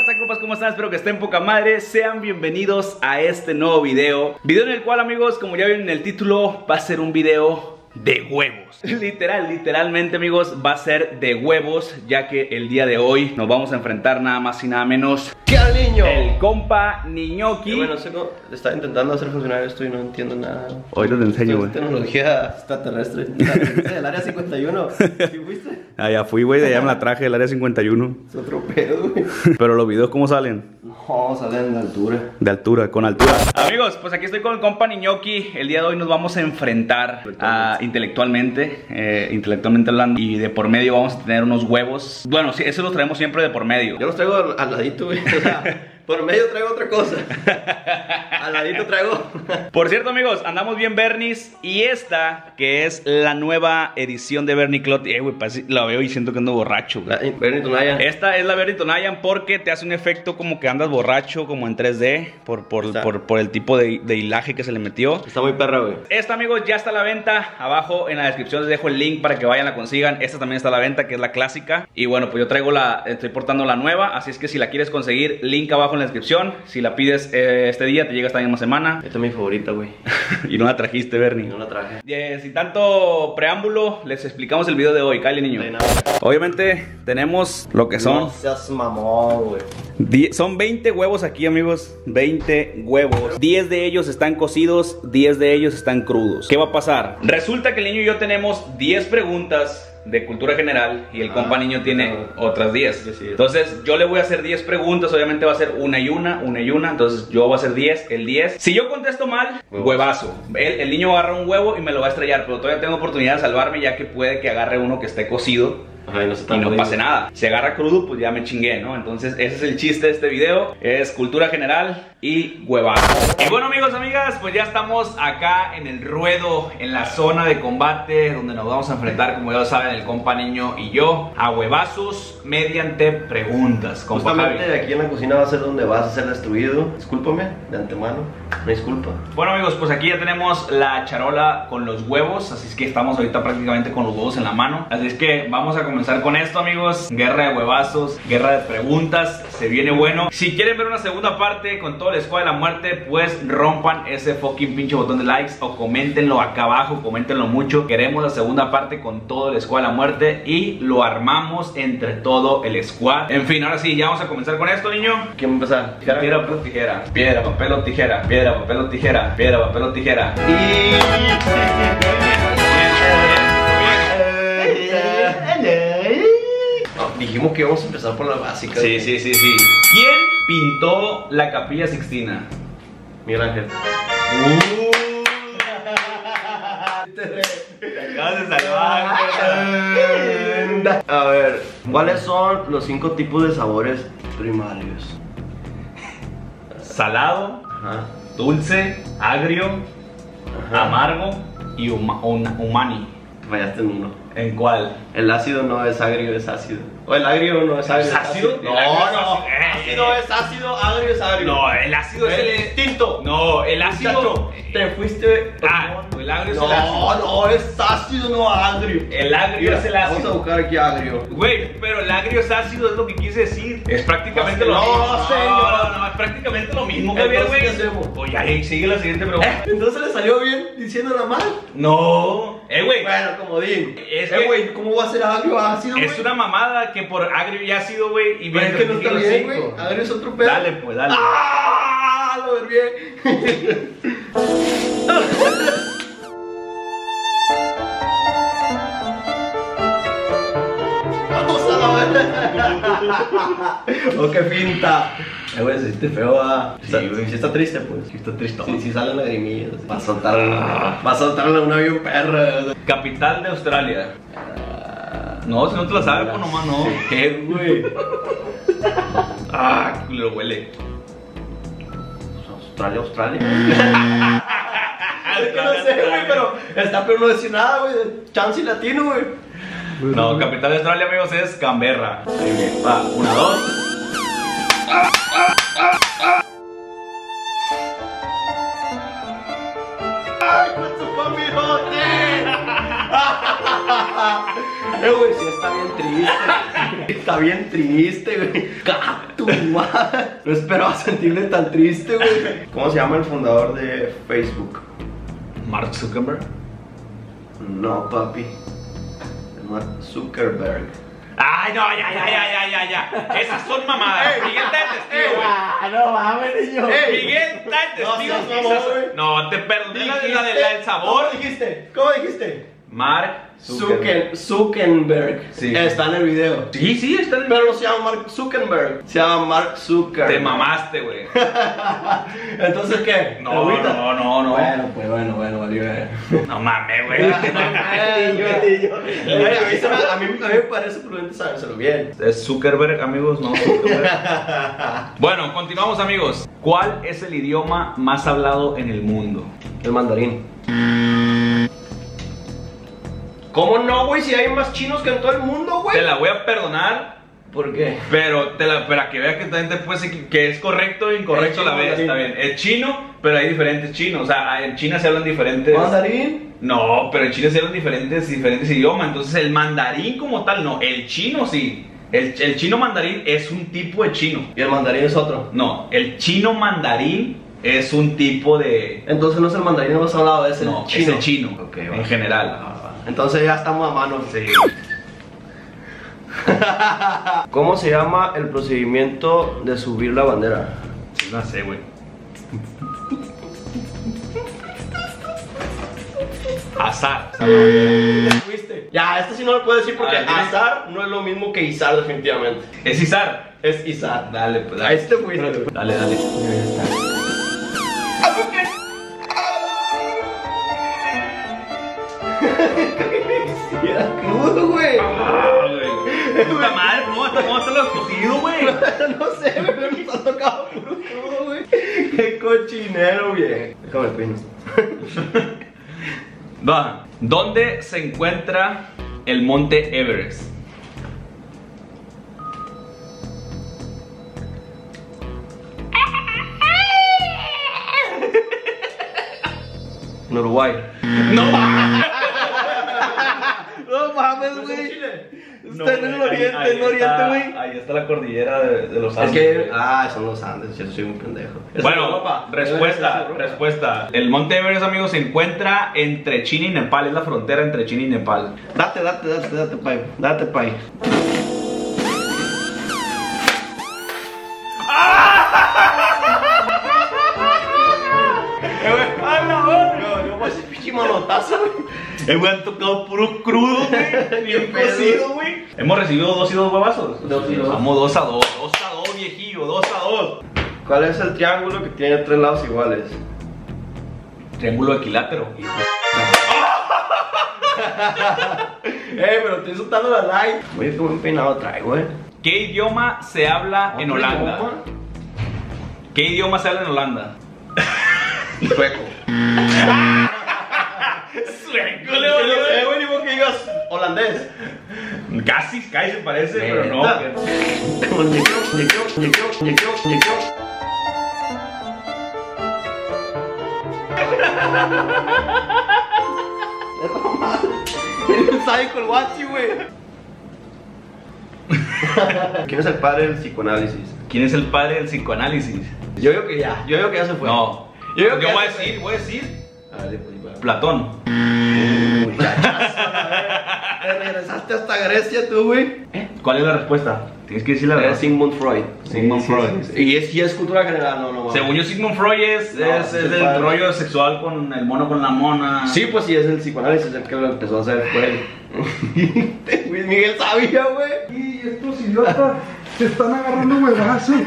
WhatsApp, ¿cómo están? Espero que estén poca madre. Sean bienvenidos a este nuevo video. Video en el cual, amigos, como ya ven en el título, va a ser un video de huevos. Literal, literalmente, amigos, va a ser de huevos, ya que el día de hoy nos vamos a enfrentar nada más y nada menos ¿Qué al niño? el compa Niñoki. Bueno, sé cómo- estaba intentando hacer funcionar esto y no entiendo nada. Ahorita te enseño, güey. es tecnología extraterrestre. Del área 51. ¿Sí fuiste? Ah, ya fui, güey, de allá me la traje del área 51. Es otro pedo, güey. Pero los videos, ¿cómo salen? No, salen de altura. De altura, con altura. Amigos, pues aquí estoy con el compa Niñoki. El día de hoy nos vamos a enfrentar a, intelectualmente, eh, intelectualmente hablando. Y de por medio vamos a tener unos huevos. Bueno, sí, eso lo traemos siempre de por medio. Yo los traigo al, al ladito, güey. O sea, por medio traigo otra cosa. Al ladito traigo. Por cierto, amigos, andamos bien Bernis. Y esta, que es la nueva edición de Bernie Clot. Eh, güey, parece- la veo y siento que ando borracho, güey. Bernie Tonaya. Esta es la Bernie Tonayan porque te hace un efecto como que andas borracho, como en 3D, por, por, por, por el tipo de, de hilaje que se le metió. Está muy perra, güey. Esta, amigos, ya está a la venta. Abajo en la descripción les dejo el link para que vayan la consigan. Esta también está a la venta, que es la clásica. Y bueno, pues yo traigo la, estoy portando la nueva. Así es que si la quieres conseguir, link abajo en la descripción. Si la pides eh, este día, te llega esta misma semana. Esta es mi favorita, güey. y no la trajiste, Bernie. no la traje. Eh, sin tanto preámbulo, les explicamos el video de hoy. Kylie, niño. De nada. Obviamente, tenemos lo que son. No seas mamón, güey. Die- son 20 huevos aquí, amigos. 20 huevos. 10 de ellos están cocidos, 10 de ellos están crudos. ¿Qué va a pasar? Resulta que el niño y yo tenemos 10 preguntas de cultura general y el Ah, compa niño tiene otras 10. Sí, sí. Entonces, yo le voy a hacer 10 preguntas, obviamente va a ser una y una, una y una, entonces yo voy a hacer 10, el 10. Si yo contesto mal, huevazo. El, el niño agarra un huevo y me lo va a estrellar, pero todavía tengo oportunidad de salvarme ya que puede que agarre uno que esté cocido Ajá, y no se y no pase nada. Si agarra crudo, pues ya me chingué, ¿no? Entonces, ese es el chiste de este video. Es cultura general y huevazo. Y bueno, amigos, amigas, pues ya estamos acá en el ruedo, en la zona de combate, donde nos vamos a enfrentar, como ya lo saben, el compa niño y yo, a huevazos mediante preguntas. Compa Justamente Javi. aquí en la cocina va a ser donde vas a ser destruido. Discúlpame, de antemano. No disculpa. Bueno amigos, pues aquí ya tenemos la charola con los huevos, así es que estamos ahorita prácticamente con los huevos en la mano. Así es que vamos a comenzar con esto amigos, guerra de huevazos, guerra de preguntas, se viene bueno. Si quieren ver una segunda parte con todo el squad de la muerte, pues rompan ese fucking pinche botón de likes o coméntenlo acá abajo, coméntenlo mucho. Queremos la segunda parte con todo el squad de la muerte y lo armamos entre todo el squad. En fin, ahora sí, ya vamos a comenzar con esto niño. ¿Quién va a empezar? ¿Tijera? Piedra, papel o tijera. Piedra, papel o tijera. Piedra, papel o tijera. Piedra, papel o tijera. No, dijimos que íbamos a empezar por la básica. Sí, sí, sí, sí. ¿Quién pintó la capilla Sixtina? Miguel Ángel. Te acabas de salvar. A ver, ¿cuáles son los cinco tipos de sabores primarios? Salado, Ajá. dulce, agrio, Ajá. amargo y huma- un- umani. Fallaste en uno. ¿En cuál? El ácido no es agrio, es ácido. O el agrio no es agrio. ¿Es ácido? No, no. ácido. Eh, Ácido es ácido, agrio es agrio. No, el ácido es el distinto. No, el ácido. Te fuiste. Ah, el agrio es no, el ácido. no, es ácido, no agrio. El agrio Mira, es el Vamos a ácido. buscar aquí agrio. Güey, pero el agrio es ácido, es lo que quise decir. Es prácticamente No, lo mismo. señor. No, no, es prácticamente lo mismo, Entonces, güey. ¿qué hacemos? Eh, sigue la siguiente pregunta. Entonces le salió bien diciéndola mal. No. Eh, güey. Bueno, comodín. Es eh, güey, ¿cómo va a ser agrio ácido, güey? Es una mamada que por agrio y ácido, güey. Y Pero es que no está bien, güey. Agrio es otro pedo. Dale, pues, dale. ¡Ah! Lo ver ver. oh, qué finta. Eh, güey, se siente feo, ah. Sí, Está- güey. Sí, está triste, pues. Sí, está triste. Sí, sí salen lagrimillas. Va a soltar, va a soltarle a un avión perra. Capital de Australia. No, si no te la sabes, pues nomás no. ¿Qué, güey? Ah, lo huele. Australia, Australia. Es que no sé, güey, pero está pero no decir nada, güey. Chance y latino, güey. No, capital de Australia, amigos, es Canberra. Ahí viene. Va, una, dos. ¡Ay, con su papirote! Eh, güey, sí está bien triste. Está bien triste, güey. tu madre. No esperaba sentirme tan triste, güey. ¿Cómo se llama el fundador de Facebook? Mark Zuckerberg. No, papi. Mark Zuckerberg. Ay, no, ya, ya, ya, ya, ya, ya. Esas son mamadas. Miguel está de testigo, güey. Ah, no mames, niño. Miguel está de No testigo. seas esas- güey. No, te perdoné la, la del sabor. ¿Cómo dijiste? ¿Cómo dijiste? Mark Zuckerberg. Zuckerberg. Sí. Está en el video. Sí, sí, está en Pero no se llama Mark Zuckerberg. Se llama Mark Zuckerberg. Te mamaste, güey. Entonces, ¿qué? No, no, no, no. Bueno, pues bueno, bueno, valió. No mames, güey. A mí a mí me parece prudente sabérselo bien. Es Zuckerberg, amigos, no Zuckerberg. bueno, continuamos, amigos. ¿Cuál es el idioma más hablado en el mundo? El mandarín. ¿Cómo no, güey? Si hay más chinos que en todo el mundo, güey. Te la voy a perdonar, ¿Por qué? pero te la, para que veas que también después que es correcto o incorrecto la vez. Está bien. Es chino, pero hay diferentes chinos. O sea, en China se hablan diferentes. ¿Mandarín? No, pero en China se hablan diferentes, diferentes idiomas. Entonces, el mandarín como tal, no. El chino sí. El, el chino mandarín es un tipo de chino. Y el mandarín es otro. No, el chino mandarín es un tipo de. Entonces no es el mandarín más hablado, es el no, chino. es el chino. Ok, en general. Entonces ya estamos a mano. Sí. ¿Cómo se llama el procedimiento de subir la bandera? No sé, güey. Azar. Fuiste. Ya, este sí no lo puedo decir porque ver, azar no es lo mismo que izar definitivamente. Es izar. Es izar. Dale, pues. A Dale, este fuiste. dale. dale. Era crudo, güey. Ah, güey. Puta madre, ¿cómo está lo cocido, güey? no sé, güey, pero nos ha tocado puro crudo, güey. Qué cochinero, güey. Déjame el pino. Va. ¿Dónde se encuentra el monte Everest? En Uruguay. No mames, güey. No, Está en el ahí- oriente, ahí en el oriente, está- güey. Ahí está la cordillera de, de los Es Andes. que, güey. ah, son los Andes, yo soy un pendejo. Es Bueno, respuesta, respuesta. El monte Everest, amigos, se encuentra entre China y Nepal. Es la frontera entre China y Nepal. Date, date, date, date, pay. Date, pay. ¡A la verga! Yo, yo voy a hacer pinche manotazo, güey. Güey han tocado puro crudo, güey. Bien cocido, güey. Hemos recibido dos y dos huevazos. Dos y dos. Vamos dos a dos. Dos a dos, viejillo. Dos a dos. ¿Cuál es el triángulo que tiene tres lados iguales? Triángulo equilátero. Eh, pero estoy soltando la like. Oye, qué buen peinado trae, güey. ¿Qué idioma se habla en ¿Otro Holanda? idioma? ¿Qué idioma se habla en Holanda? Sueco. No sé, güey, ni modo que digas holandés. Casi, casi se parece, pero no. Que- Como. Es normal. El guachi, güey. ¿Quién es el padre del psicoanálisis? ¿Quién es el padre del psicoanálisis? Yo digo que ya, yo digo que ya se fue. No. Yo digo que voy a decir, voy a decir A ver, pues. Platón. Muchachas, a ver, Te regresaste hasta Grecia tú, güey. ¿Cuál es la respuesta? Tienes que decir la verdad. Sigmund Freud. Sigmund Sí, sí, Freud. sí, sí. Y es, y es cultura general, no, no. Según yo, Sigmund Freud es, No, es, es del padre. rollo sexual con el mono con la mona. Sí, pues sí, es el psicoanálisis el que lo empezó a hacer fue él. Luis Miguel sabía, güey. Y estos idiotas se están agarrando huevazos. ¿Eh?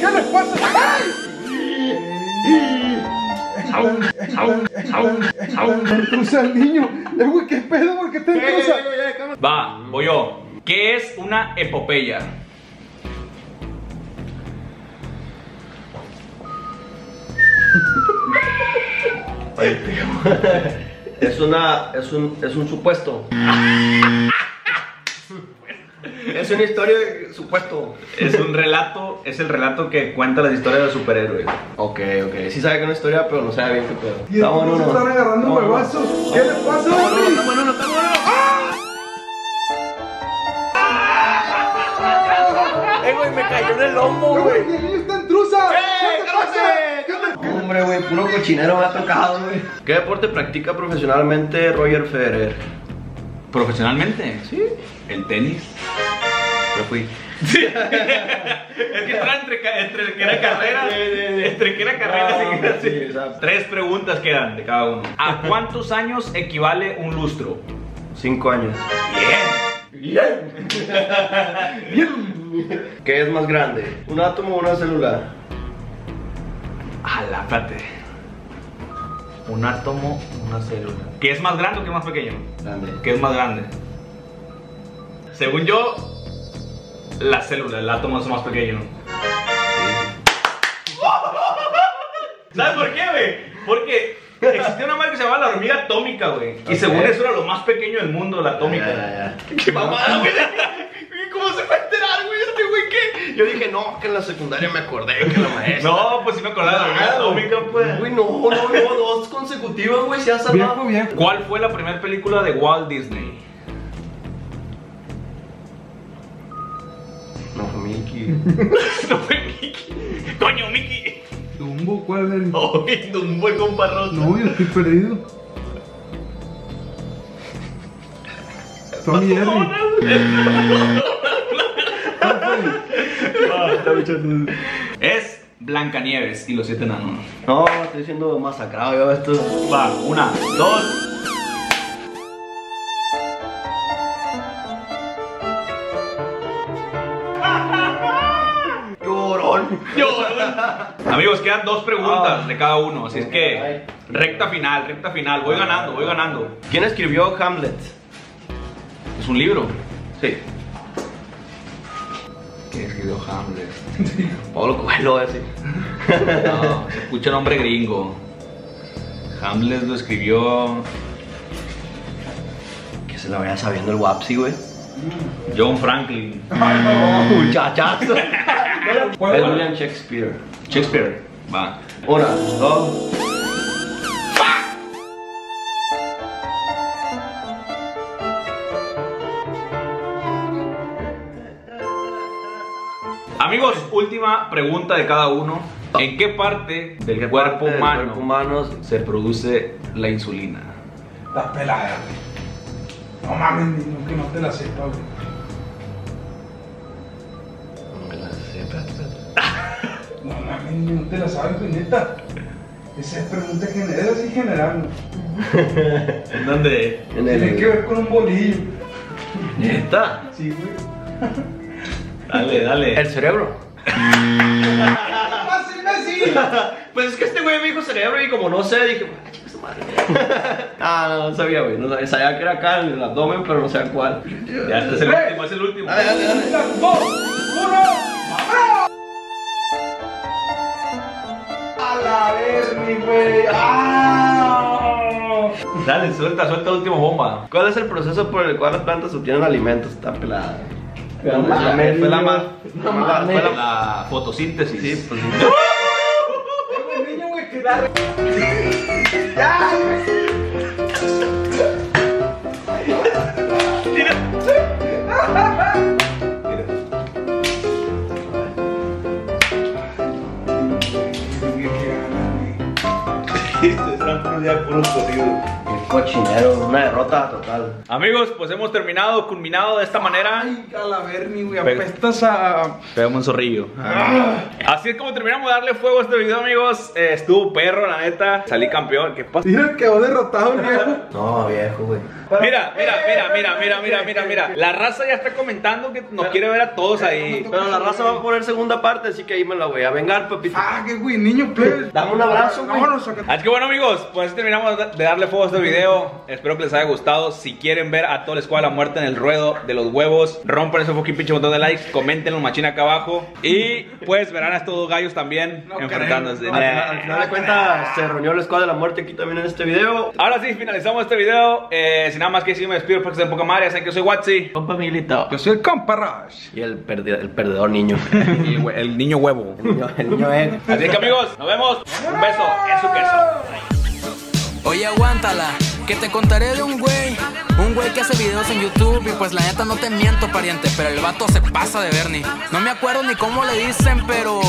¿Qué les pasa? ¡Ay! Entrusa al niño. Eh, güey, ¿qué pedo? ¿Por qué te entrusa? Va, voy yo. ¿Qué es una epopeya? Es una. Es un, es un supuesto. es una historia de supuesto. Es un relato, es el relato que cuenta las historias de superhéroes. Ok, ok. Sí sabe que es una historia, pero no sabe bien qué pedo. Y estos se están agarrando huevazos. ¿Qué les pasa, güey? Está bueno, no está bueno. Eh, güey, me cayó en el lomo, No, güey. está en truza. ¿Qué te pasa? Hombre, güey, puro cochinero me ha tocado, güey. ¿Qué deporte practica profesionalmente Roger Federer? Profesionalmente, Sí. el tenis. Fui. Es que estaba entre, que era carrera, entre que era carrera, No, sí, exacto. Tres preguntas quedan de cada uno. ¿A cuántos años equivale un lustro? Cinco años. Bien. ¿Qué es más grande? ¿Un átomo o una célula? Ala, espérate. Un átomo, una célula. ¿Qué es más grande o qué es más pequeño? Grande. ¿Qué es más grande? Según yo, la célula, el átomo es más pequeño. ¿Sabes por qué, güey? Porque existía una madre que se llamaba la hormiga atómica, güey. Y según eso era lo más pequeño del mundo, la atómica. Ya. Qué mamada, güey. ¿Cómo se fue a enterar, güey? Este güey qué. Yo dije, no, que en la secundaria me acordé que la maestra. No, pues sí me acordaba de la hormiga atómica, pues. Güey, no, no, no, dos consecutivas, güey, se ha salvado. viejo. ¿Cuál fue la primera película de Walt Disney? Mickey. No fue Mickey. Coño, Mickey. Dumbo, ¿cuál es? Oh, Dumbo el comparroso. No, yo estoy perdido. Tommy Jerry. Es Blancanieves y los siete enanos. No, estoy siendo masacrado yo esto. Va, una, dos. Amigos, quedan dos preguntas Ah. de cada uno, así es que recta final, recta final. Voy ganando, voy ganando. ¿Quién escribió Hamlet? Es un libro. Sí. ¿Quién escribió Hamlet? Pablo Coelho, ese. No, se escucha nombre gringo. Hamlet lo escribió Que se la vaya sabiendo el Wapsi, güey. John Franklin. Muchachazo. es William Shakespeare. Shakespeare. Va. Una, dos. Amigos, última pregunta de cada uno. ¿En qué parte del ¿Qué cuerpo parte del humano cuerpo humano se produce la insulina? La pelada, güey. No mames, niño, que no te la sepa, güey. Mames, no te la sabes, güey, neta. Esa es pregunta general, así general, ¿no? ¿En dónde? En Tiene que el. ver con un bolillo. ¿Neta? Sí, güey. Dale, dale. El cerebro. Pues es que este güey me dijo cerebro y como no sé, dije, ah, chica su madre. ah, no, no sabía, güey. No sabía, sabía que era acá en el abdomen, pero no sabía cuál. Ya, este es el último, es el último. Dale, dale, dale. Dale, suelta, suelta la última bomba. ¿Cuál es el proceso por el cual las plantas obtienen alimentos? Está pelada. No Fue la- mames, fue la niño. más. No fue la- mames. fue la- La fotosíntesis. Sí, pues sí. Güey, niño, güey, que cochinero, una derrota total. Amigos, pues hemos terminado, culminado de esta manera. Ay, a la Bernie, güey, apestas a... Pegamos un zorrillo. Así es como terminamos de darle fuego a este video, amigos. Eh, estuvo perro, la neta. Salí campeón. ¿Qué pasa? Mira, quedó derrotado viejo. No, viejo, güey. Mira, mira, mira, mira, mira, mira, mira, mira. La raza ya está comentando que nos quiere ver a todos ahí. Pero la raza va a poner segunda parte, así que ahí me la voy a vengar, papito. Ah, qué güey, niño, plebe. Dame un abrazo, güey. Así que bueno amigos, pues terminamos de darle fuego a este video Espero que les haya gustado Si quieren ver a toda la escuadra muerta en el ruedo de los huevos Rompan ese fucking pinche botón de likes Coméntenlo machina acá abajo Y pues verán a estos dos gallos también No Enfrentándose Al final, al final de cuentas, se reunió la escuadra de la muerte aquí también en este video. Ahora sí, finalizamos este video eh, sin nada más que decir, me despido porque se poca madre. Saben que soy Watsi. Compa Milito. Yo soy el compa Rush. Y el, perdedor niño. el, niño huevo. El niño, el niño es. Así que amigos, nos vemos. Un beso en su queso. Oye, aguántala. Que te contaré de un güey. Un güey que hace videos en YouTube. Y pues la neta no te miento, pariente. Pero el vato se pasa de Bernie. No me acuerdo ni cómo le dicen, pero.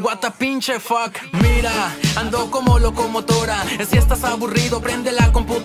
What a pinche fuck. Mira, ando como locomotora. Si estás aburrido, prende la computadora.